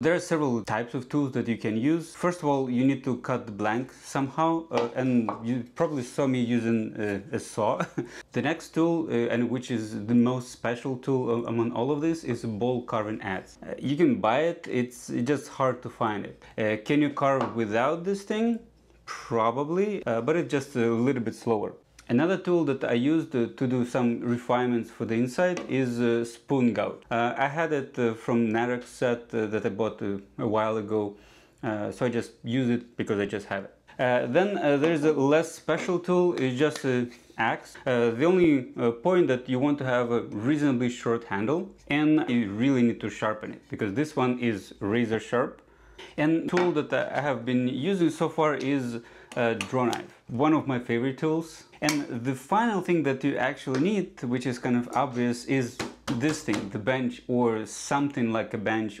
There are several types of tools that you can use. First of all, you need to cut the blank somehow, uh, and you probably saw me using uh, a saw. the next tool, uh, and which is the most special tool among all of this, is a bowl carving adze. Uh, you can buy it, it's just hard to find it. Uh, can you carve without this thing? Probably, uh, but it's just a little bit slower. Another tool that I used uh, to do some refinements for the inside is uh, spoon gouge. Uh, I had it uh, from Narex set uh, that I bought uh, a while ago, so I just use it because I just have it. then there's a less special tool, it's just an axe. the only point that you want to have a reasonably short handle and you really need to sharpen it because this one is razor sharp. And tool that I have been using so far is a draw knife, one of my favorite tools. And the final thing that you actually need, which is kind of obvious, is this thing, the bench or something like a bench